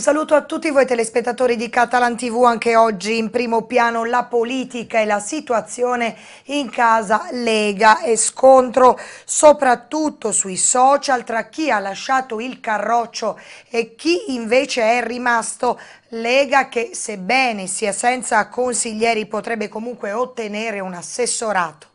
Un saluto a tutti voi telespettatori di Catalan TV, anche oggi in primo piano la politica e la situazione in casa Lega e scontro soprattutto sui social tra chi ha lasciato il carroccio e chi invece è rimasto Lega che sebbene sia senza consiglieri potrebbe comunque ottenere un assessorato.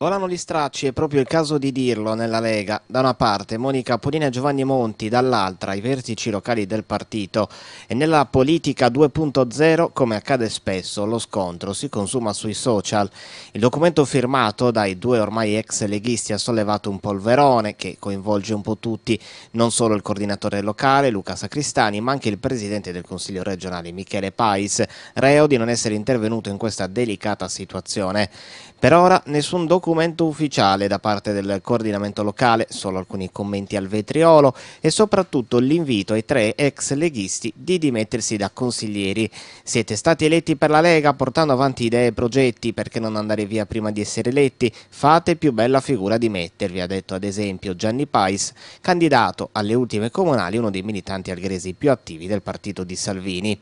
Volano gli stracci, è proprio il caso di dirlo nella Lega. Da una parte Monica Polina e Giovanni Monti, dall'altra i vertici locali del partito. E nella politica 2.0, come accade spesso, lo scontro si consuma sui social. Il documento firmato dai due ormai ex leghisti ha sollevato un polverone che coinvolge un po' tutti, non solo il coordinatore locale Luca Sacristani, ma anche il presidente del Consiglio regionale Michele Pais, reo di non essere intervenuto in questa delicata situazione. Per ora nessun documento ufficiale da parte del coordinamento locale, solo alcuni commenti al vetriolo e soprattutto l'invito ai tre ex leghisti di dimettersi da consiglieri. Siete stati eletti per la Lega portando avanti idee e progetti, perché non andare via prima di essere eletti? Fate più bella figura di mettervi, ha detto ad esempio Gianni Pais, candidato alle ultime comunali, uno dei militanti algheresi più attivi del partito di Salvini.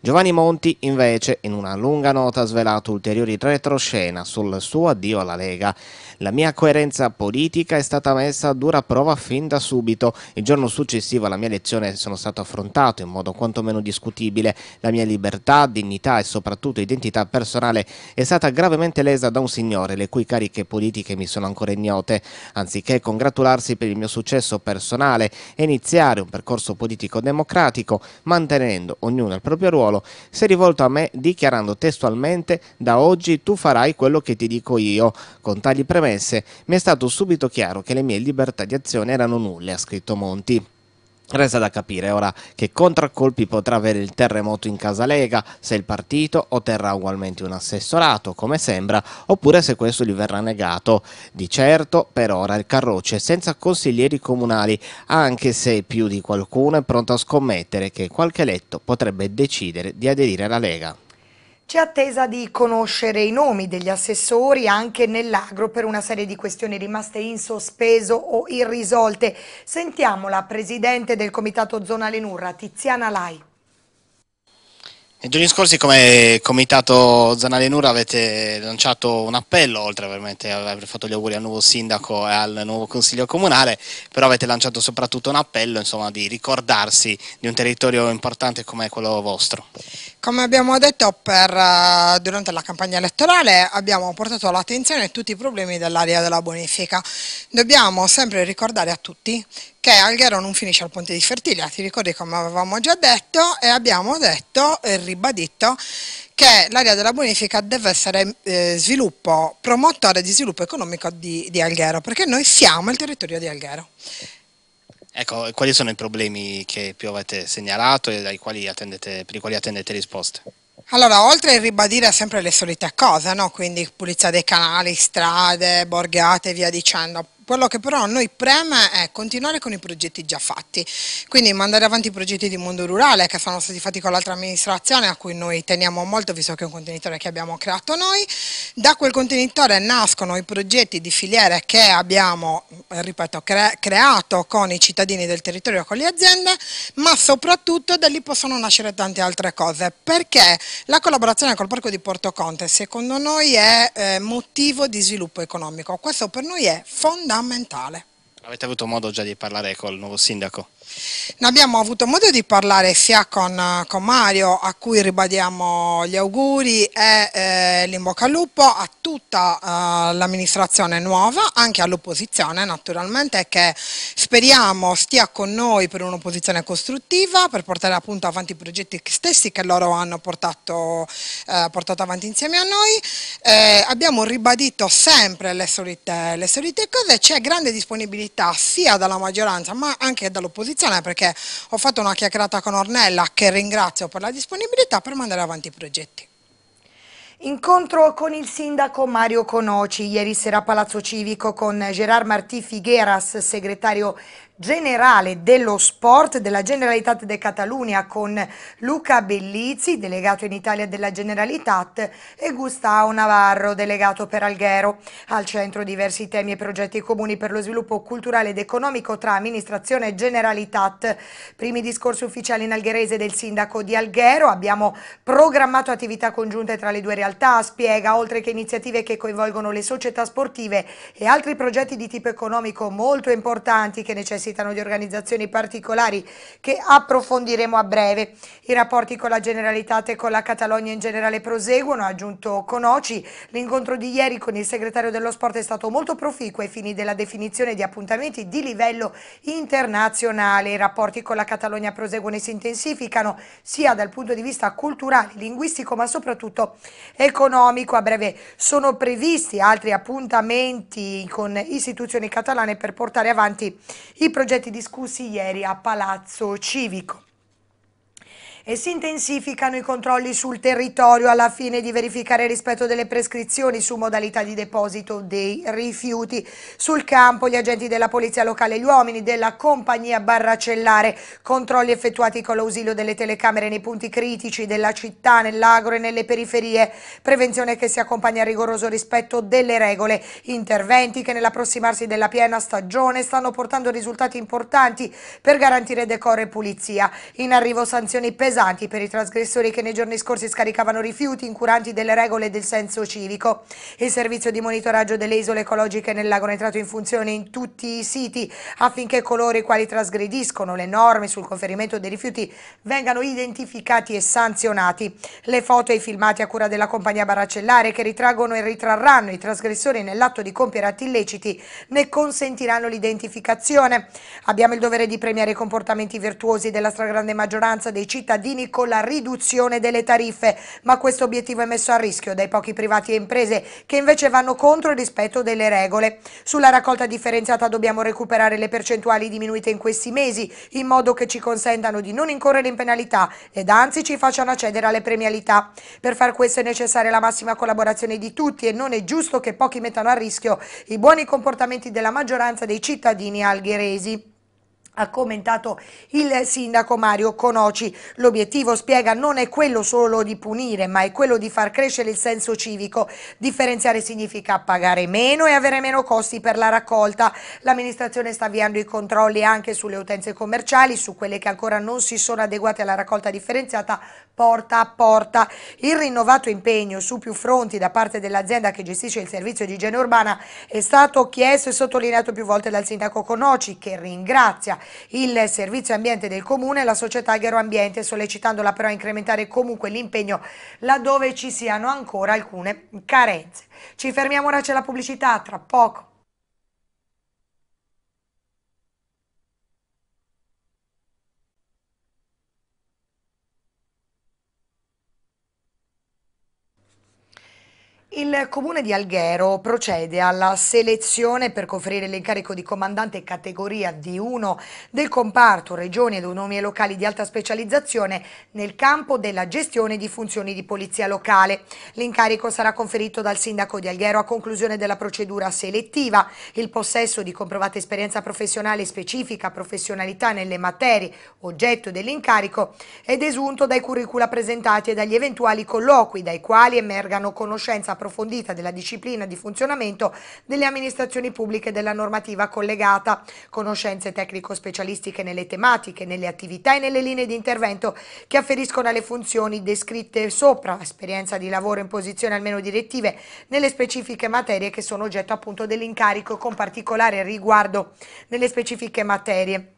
Giovanni Monti invece in una lunga nota ha svelato ulteriori retroscena sul suo addio alla Lega. La mia coerenza politica è stata messa a dura prova fin da subito. Il giorno successivo alla mia elezione sono stato affrontato in modo quantomeno discutibile. La mia libertà, dignità e soprattutto identità personale è stata gravemente lesa da un signore le cui cariche politiche mi sono ancora ignote. Anziché congratularsi per il mio successo personale e iniziare un percorso politico democratico, mantenendo ognuno il proprio ruolo, si è rivolto a me dichiarando testualmente da oggi tu farai quello che ti dico io. Con tali premesse promesse, mi è stato subito chiaro che le mie libertà di azione erano nulle, ha scritto Monti. Resta da capire ora che contraccolpi potrà avere il terremoto in casa Lega, se il partito otterrà ugualmente un assessorato, come sembra, oppure se questo gli verrà negato. Di certo, per ora, il Carroccio è senza consiglieri comunali, anche se più di qualcuno è pronto a scommettere che qualche eletto potrebbe decidere di aderire alla Lega. C'è attesa di conoscere i nomi degli assessori anche nell'agro per una serie di questioni rimaste in sospeso o irrisolte. Sentiamo la Presidente del Comitato Zonale Nurra, Tiziana Lai. Nei giorni scorsi come Comitato Zanale Nura avete lanciato un appello, oltre a aver fatto gli auguri al nuovo sindaco e al nuovo consiglio comunale, però avete lanciato soprattutto un appello insomma, di ricordarsi di un territorio importante come quello vostro. Come abbiamo detto per, uh, durante la campagna elettorale abbiamo portato all'attenzione tutti i problemi dell'area della bonifica. Dobbiamo sempre ricordare a tutti che Alghero non finisce al ponte di Fertiglia, ti ricordi come avevamo già detto e abbiamo detto e ribadito che l'area della bonifica deve essere eh, sviluppo, promotore di sviluppo economico di, di Alghero, perché noi siamo il territorio di Alghero. Ecco, quali sono i problemi che più avete segnalato e quali attendete, per i quali attendete risposte? Allora, oltre a ribadire sempre le solite cose, no? quindi pulizia dei canali, strade, borgate e via dicendo, quello che però a noi preme è continuare con i progetti già fatti, quindi mandare avanti i progetti di mondo rurale che sono stati fatti con l'altra amministrazione a cui noi teniamo molto visto che è un contenitore che abbiamo creato noi. Da quel contenitore nascono i progetti di filiere che abbiamo, ripeto, cre creato con i cittadini del territorio con le aziende, ma soprattutto da lì possono nascere tante altre cose, perché la collaborazione col Parco di Porto Conte secondo noi è eh, motivo di sviluppo economico, questo per noi è fondamentale fondamentale. Avete avuto modo già di parlare col nuovo sindaco? Ne abbiamo avuto modo di parlare sia con, con Mario, a cui ribadiamo gli auguri e eh, l'inbocca al lupo, a tutta eh, l'amministrazione nuova, anche all'opposizione naturalmente, che speriamo stia con noi per un'opposizione costruttiva, per portare appunto avanti i progetti stessi che loro hanno portato, eh, portato avanti insieme a noi. Eh, abbiamo ribadito sempre le solite, le solite cose, c'è grande disponibilità sia dalla maggioranza ma anche dall'opposizione disposizione perché ho fatto una chiacchierata con Ornella che ringrazio per la disponibilità per mandare avanti i progetti. Incontro con il sindaco Mario Conoci ieri sera a Palazzo Civico con Gerard Martì Figueras, segretario generale dello sport della Generalitat de Catalunya con Luca Bellizzi, delegato in Italia della Generalitat, e Gustavo Navarro, delegato per Alghero. Al centro diversi temi e progetti comuni per lo sviluppo culturale ed economico tra amministrazione e Generalitat. Primi discorsi ufficiali in algherese del sindaco di Alghero. Abbiamo programmato attività congiunte tra le due realtà, spiega, oltre che iniziative che coinvolgono le società sportive e altri progetti di tipo economico molto importanti che necessitano necessitano di organizzazioni particolari che approfondiremo a breve. I rapporti con la Generalitat e con la Catalogna in generale proseguono, ha aggiunto Conoci. L'incontro di ieri con il segretario dello sport è stato molto proficuo ai fini della definizione di appuntamenti di livello internazionale. I rapporti con la Catalogna proseguono e si intensificano sia dal punto di vista culturale, linguistico ma soprattutto economico. A breve sono previsti altri appuntamenti con istituzioni catalane per portare avanti i progetti discussi ieri a Palazzo Civico e si intensificano i controlli sul territorio alla fine di verificare il rispetto delle prescrizioni su modalità di deposito dei rifiuti. Sul campo gli agenti della polizia locale e gli uomini della compagnia barracellare, controlli effettuati con l'ausilio delle telecamere nei punti critici della città, nell'agro e nelle periferie, prevenzione che si accompagna al rigoroso rispetto delle regole, interventi che nell'approssimarsi della piena stagione stanno portando risultati importanti per garantire decoro e pulizia. In arrivo sanzioni pesanti pesanti per i trasgressori che nei giorni scorsi scaricavano rifiuti incuranti delle regole del senso civico. Il servizio di monitoraggio delle isole ecologiche nel lago è entrato in funzione in tutti i siti affinché coloro i quali trasgrediscono le norme sul conferimento dei rifiuti vengano identificati e sanzionati. Le foto e i filmati a cura della compagnia baracellare che ritraggono e ritrarranno i trasgressori nell'atto di compiere atti illeciti ne consentiranno l'identificazione. Abbiamo il dovere di premiare i comportamenti virtuosi della stragrande maggioranza dei cittadini cittadini con la riduzione delle tariffe, ma questo obiettivo è messo a rischio dai pochi privati e imprese che invece vanno contro il rispetto delle regole. Sulla raccolta differenziata dobbiamo recuperare le percentuali diminuite in questi mesi, in modo che ci consentano di non incorrere in penalità ed anzi ci facciano accedere alle premialità. Per far questo è necessaria la massima collaborazione di tutti e non è giusto che pochi mettano a rischio i buoni comportamenti della maggioranza dei cittadini algheresi ha commentato il sindaco Mario Conoci. L'obiettivo, spiega, non è quello solo di punire, ma è quello di far crescere il senso civico. Differenziare significa pagare meno e avere meno costi per la raccolta. L'amministrazione sta avviando i controlli anche sulle utenze commerciali, su quelle che ancora non si sono adeguate alla raccolta differenziata porta a porta. Il rinnovato impegno su più fronti da parte dell'azienda che gestisce il servizio di igiene urbana è stato chiesto e sottolineato più volte dal sindaco Conoci, che ringrazia il servizio ambiente del comune e la società Aghero Ambiente, sollecitandola però a incrementare comunque l'impegno laddove ci siano ancora alcune carenze. Ci fermiamo ora, c'è la pubblicità, tra poco. Il comune di Alghero procede alla selezione per conferire l'incarico di comandante categoria D1 del comparto regioni ed autonomie locali di alta specializzazione nel campo della gestione di funzioni di polizia locale. L'incarico sarà conferito dal sindaco di Alghero a conclusione della procedura selettiva. Il possesso di comprovata esperienza professionale specifica, professionalità nelle materie oggetto dell'incarico è desunto dai curricula presentati e dagli eventuali colloqui dai quali emergano conoscenza approfondita della disciplina di funzionamento delle amministrazioni pubbliche della normativa collegata, conoscenze tecnico-specialistiche nelle tematiche, nelle attività e nelle linee di intervento che afferiscono alle funzioni descritte sopra, esperienza di lavoro in posizioni almeno direttive nelle specifiche materie che sono oggetto appunto dell'incarico con particolare riguardo nelle specifiche materie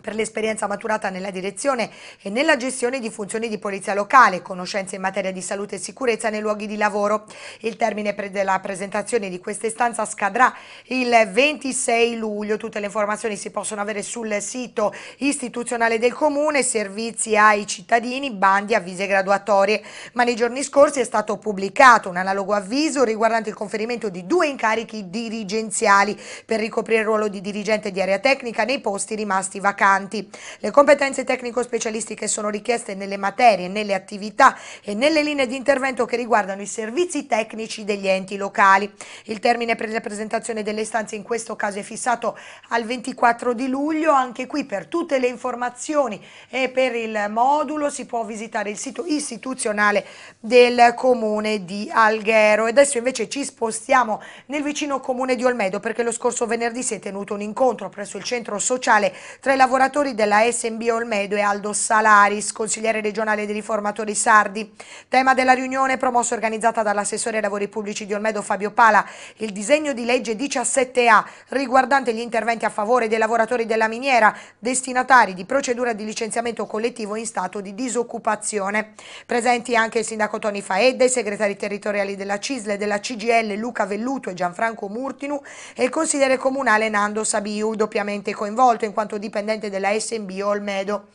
per l'esperienza maturata nella direzione e nella gestione di funzioni di polizia locale, conoscenze in materia di salute e sicurezza nei luoghi di lavoro. Il termine della presentazione di questa istanza scadrà il 26 luglio. Tutte le informazioni si possono avere sul sito istituzionale del Comune, servizi ai cittadini, bandi, avvisi e graduatorie. Ma nei giorni scorsi è stato pubblicato un analogo avviso riguardante il conferimento di due incarichi dirigenziali per ricoprire il ruolo di dirigente di area tecnica nei posti rimasti vacanti vacanti. Le competenze tecnico-specialistiche sono richieste nelle materie, nelle attività e nelle linee di intervento che riguardano i servizi tecnici degli enti locali. Il termine per la presentazione delle istanze in questo caso è fissato al 24 di luglio, anche qui per tutte le informazioni e per il modulo si può visitare il sito istituzionale del comune di Alghero. E adesso invece ci spostiamo nel vicino comune di Olmedo perché lo scorso venerdì si è tenuto un incontro presso il centro sociale tra i lavoratori della SMB Olmedo e Aldo Salaris, consigliere regionale dei riformatori sardi. Tema della riunione promossa e organizzata dall'assessore ai lavori pubblici di Olmedo Fabio Pala, il disegno di legge 17A riguardante gli interventi a favore dei lavoratori della miniera destinatari di procedura di licenziamento collettivo in stato di disoccupazione. Presenti anche il sindaco Toni Faedda, i segretari territoriali della CISL, della CGL Luca Velluto e Gianfranco Murtinu e il consigliere comunale Nando Sabiu, doppiamente coinvolto in quanto dipendente della SMB Olmedo.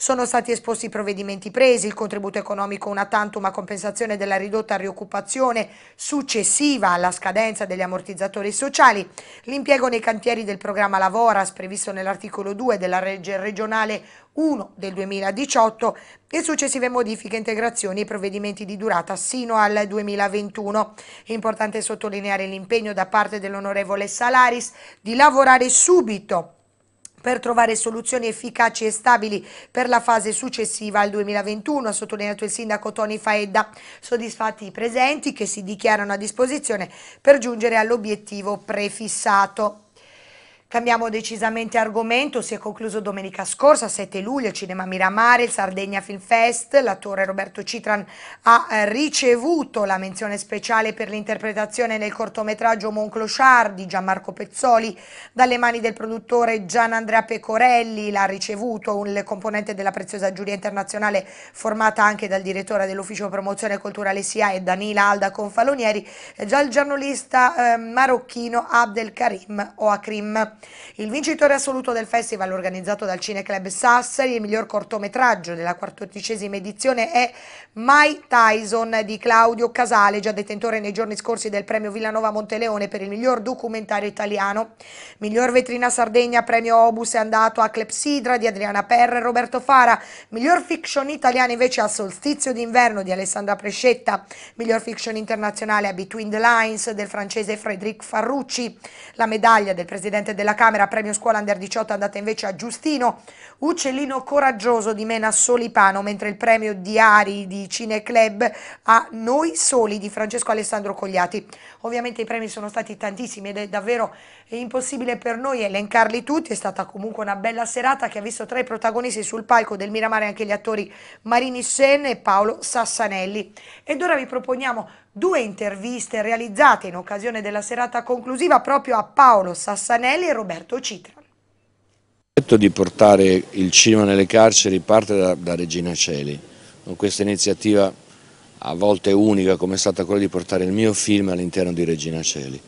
Sono stati esposti i provvedimenti presi, il contributo economico una tantum a compensazione della ridotta rioccupazione successiva alla scadenza degli ammortizzatori sociali, l'impiego nei cantieri del programma Lavoras previsto nell'articolo 2 della legge regionale 1 del 2018 e successive modifiche e integrazioni ai provvedimenti di durata sino al 2021. È importante sottolineare l'impegno da parte dell'onorevole Salaris di lavorare subito per trovare soluzioni efficaci e stabili per la fase successiva al 2021, ha sottolineato il sindaco Toni Faedda, soddisfatti i presenti che si dichiarano a disposizione per giungere all'obiettivo prefissato. Cambiamo decisamente argomento, si è concluso domenica scorsa, 7 luglio, Cinema Miramare, il Sardegna Film Fest, l'attore Roberto Citran ha eh, ricevuto la menzione speciale per l'interpretazione nel cortometraggio Monclochard di Gianmarco Pezzoli dalle mani del produttore Gian Andrea Pecorelli, l'ha ricevuto un componente della preziosa giuria internazionale formata anche dal direttore dell'ufficio promozione culturale SIA e Danila Alda Confalonieri e già il giornalista eh, marocchino Abdel Karim o Akrim. Il vincitore assoluto del festival organizzato dal Cineclub Sassari, il miglior cortometraggio della quattordicesima edizione è My Tyson di Claudio Casale, già detentore nei giorni scorsi del premio Villanova Monteleone per il miglior documentario italiano. Miglior vetrina Sardegna, premio Obus è andato a Clepsidra di Adriana Perra e Roberto Fara. Miglior fiction italiana invece a Solstizio d'inverno di Alessandra Prescetta. Miglior fiction internazionale a Between the Lines del francese Frédéric Farrucci. La medaglia del presidente della della Camera, premio scuola under 18 è andata invece a Giustino, Uccellino coraggioso di Mena Solipano, mentre il premio Diari di Cineclub a Noi Soli di Francesco Alessandro Cogliati. Ovviamente i premi sono stati tantissimi ed è davvero impossibile per noi elencarli tutti, è stata comunque una bella serata che ha visto tra i protagonisti sul palco del Miramare anche gli attori Marini Sen e Paolo Sassanelli. Ed ora vi proponiamo due interviste realizzate in occasione della serata conclusiva proprio a Paolo Sassanelli e Roberto Citra. Il progetto di portare il cinema nelle carceri parte da, da Regina Celi, con questa iniziativa a volte unica come è stata quella di portare il mio film all'interno di Regina Celi.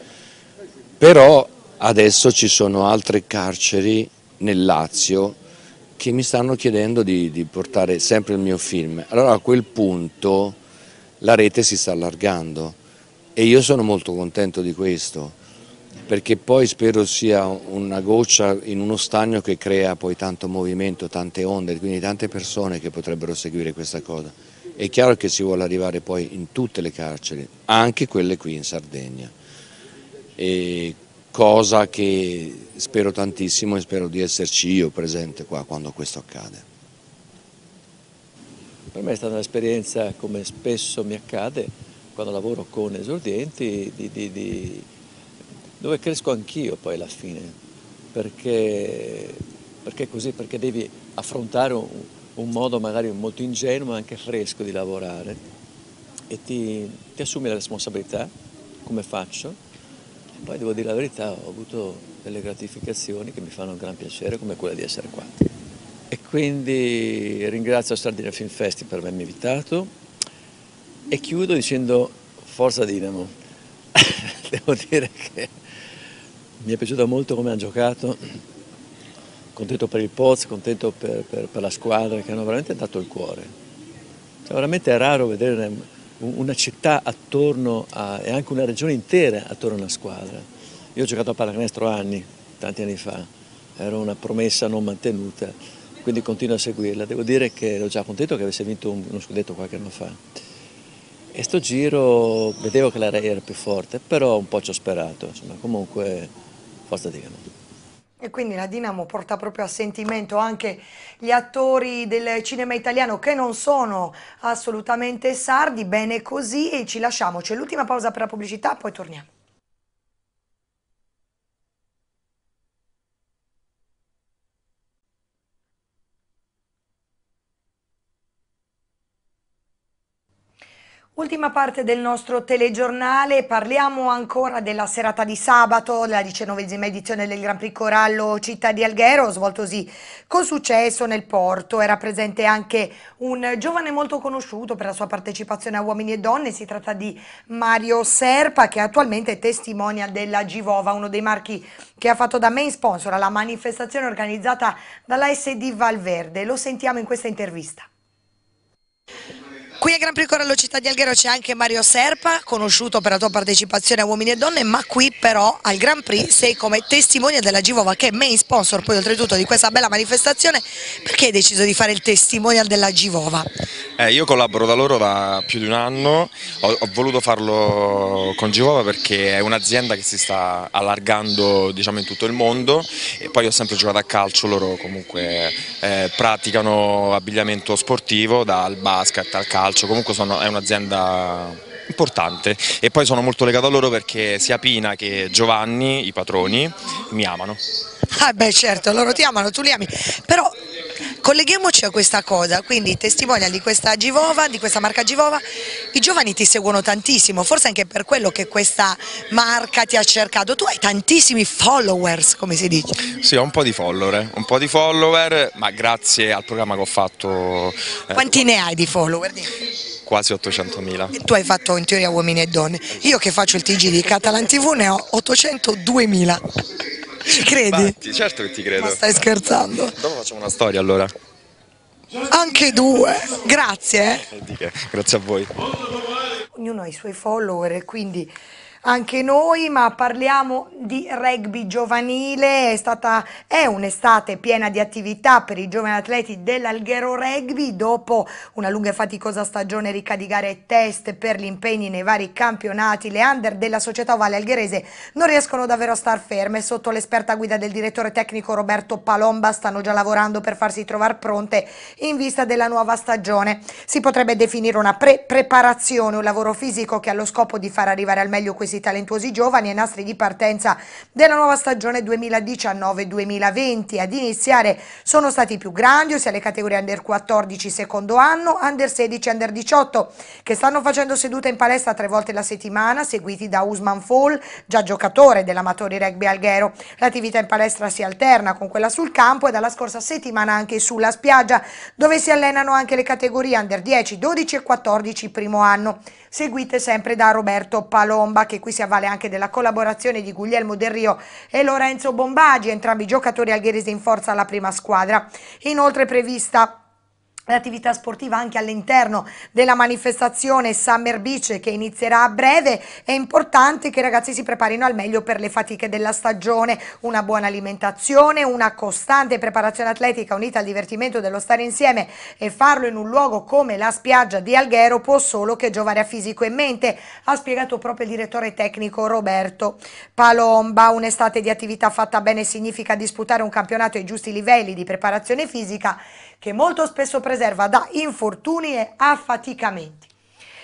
Però adesso ci sono altre carceri nel Lazio che mi stanno chiedendo di, di portare sempre il mio film. Allora a quel punto la rete si sta allargando e io sono molto contento di questo perché poi spero sia una goccia in uno stagno che crea poi tanto movimento, tante onde, quindi tante persone che potrebbero seguire questa cosa. È chiaro che si vuole arrivare poi in tutte le carceri, anche quelle qui in Sardegna, e cosa che spero tantissimo e spero di esserci io presente qua quando questo accade. Per me è stata un'esperienza, come spesso mi accade, quando lavoro con esordienti, di, di, di, dove cresco anch'io poi alla fine, perché, perché così, perché devi affrontare un, un, modo magari molto ingenuo ma anche fresco di lavorare. E ti, ti assumi la responsabilità, come faccio, poi devo dire la verità, ho avuto delle gratificazioni che mi fanno un gran piacere come quella di essere qua. E quindi ringrazio Sardegna Film Festival per avermi invitato e chiudo dicendo forza Dinamo. Devo dire che mi è piaciuto molto come hanno giocato, contento per il Poz, contento per, per, per, la squadra che hanno veramente dato il cuore. Cioè, veramente è raro vedere una città attorno a, e anche una regione intera attorno a una squadra. Io ho giocato a pallacanestro anni, tanti anni fa, era una promessa non mantenuta, quindi continuo a seguirla. Devo dire che ero già contento che avesse vinto uno scudetto qualche anno fa. E sto giro vedevo che la Rai era più forte, però un po' ci ho sperato, insomma, comunque forza Dinamo. E quindi la Dinamo porta proprio a sentimento anche gli attori del cinema italiano che non sono assolutamente sardi, bene così e ci lasciamo, c'è l'ultima pausa per la pubblicità, poi torniamo. Ultima parte del nostro telegiornale, parliamo ancora della serata di sabato, la diciannovesima edizione del Gran Prix Corallo Città di Alghero, svoltosi con successo nel porto. Era presente anche un giovane molto conosciuto per la sua partecipazione a Uomini e Donne, si tratta di Mario Serpa che attualmente è testimonial della Givova, uno dei marchi che ha fatto da main sponsor alla manifestazione organizzata dalla SD Valverde. Lo sentiamo in questa intervista. Qui a Gran Prix Corallo Città di Alghero c'è anche Mario Serpa, conosciuto per la tua partecipazione a Uomini e Donne, ma qui però al Gran Prix sei come testimone della Givova che è main sponsor poi oltretutto di questa bella manifestazione. Perché hai deciso di fare il testimonial della Givova? Eh, io collaboro da loro da più di un anno, ho, ho voluto farlo con Givova perché è un'azienda che si sta allargando diciamo, in tutto il mondo e poi ho sempre giocato a calcio, loro comunque eh, praticano abbigliamento sportivo dal basket al calcio calcio, comunque sono, è un'azienda importante e poi sono molto legato a loro perché sia Pina che Giovanni, i patroni, mi amano. Ah beh certo, loro ti amano, tu li ami, però colleghiamoci a questa cosa, quindi testimonial di questa Givova, di questa marca Givova, i giovani ti seguono tantissimo, forse anche per quello che questa marca ti ha cercato, tu hai tantissimi followers come si dice. Sì, ho un po' di follower, un po' di follower, ma grazie al programma che ho fatto... Eh, Quanti ne hai di follower? quasi 800.000. Tu hai fatto in teoria uomini e donne, io che faccio il TG di Catalan TV ne ho 802.000. Ci credi? Infatti, certo che ti credo. Ma stai scherzando? Dopo facciamo una storia allora. Anche due, grazie. Eh. Grazie a voi. Ognuno ha i suoi follower e quindi anche noi, ma parliamo di rugby giovanile, è, stata, è un'estate piena di attività per i giovani atleti dell'Alghero Rugby, dopo una lunga e faticosa stagione ricca di gare e test per gli impegni nei vari campionati, le under della società ovale algherese non riescono davvero a star ferme, sotto l'esperta guida del direttore tecnico Roberto Palomba stanno già lavorando per farsi trovare pronte in vista della nuova stagione. Si potrebbe definire una pre-preparazione, un lavoro fisico che ha lo scopo di far arrivare al meglio questi questi talentuosi giovani ai nastri di partenza della nuova stagione 2019-2020. Ad iniziare sono stati i più grandi, ossia le categorie Under 14 secondo anno, Under 16 e Under 18, che stanno facendo seduta in palestra tre volte la settimana, seguiti da Usman Fall, già giocatore dell'Amatori Rugby Alghero. L'attività in palestra si alterna con quella sul campo e dalla scorsa settimana anche sulla spiaggia, dove si allenano anche le categorie Under 10, 12 e 14 primo anno seguite sempre da Roberto Palomba che qui si avvale anche della collaborazione di Guglielmo Del Rio e Lorenzo Bombagi, entrambi giocatori algheresi in forza alla prima squadra. Inoltre prevista l'attività sportiva anche all'interno della manifestazione Summer Beach che inizierà a breve. È importante che i ragazzi si preparino al meglio per le fatiche della stagione. Una buona alimentazione una costante preparazione atletica unita al divertimento dello stare insieme e farlo in un luogo come la spiaggia di Alghero può solo che giovare a fisico e mente ha spiegato proprio il direttore tecnico Roberto Palomba. Un'estate di attività fatta bene significa disputare un campionato ai giusti livelli di preparazione fisica che molto spesso preserva da infortuni e affaticamenti.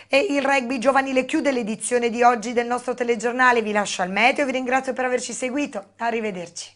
E il rugby giovanile chiude l'edizione di oggi del nostro telegiornale, vi lascio al meteo, vi ringrazio per averci seguito, arrivederci.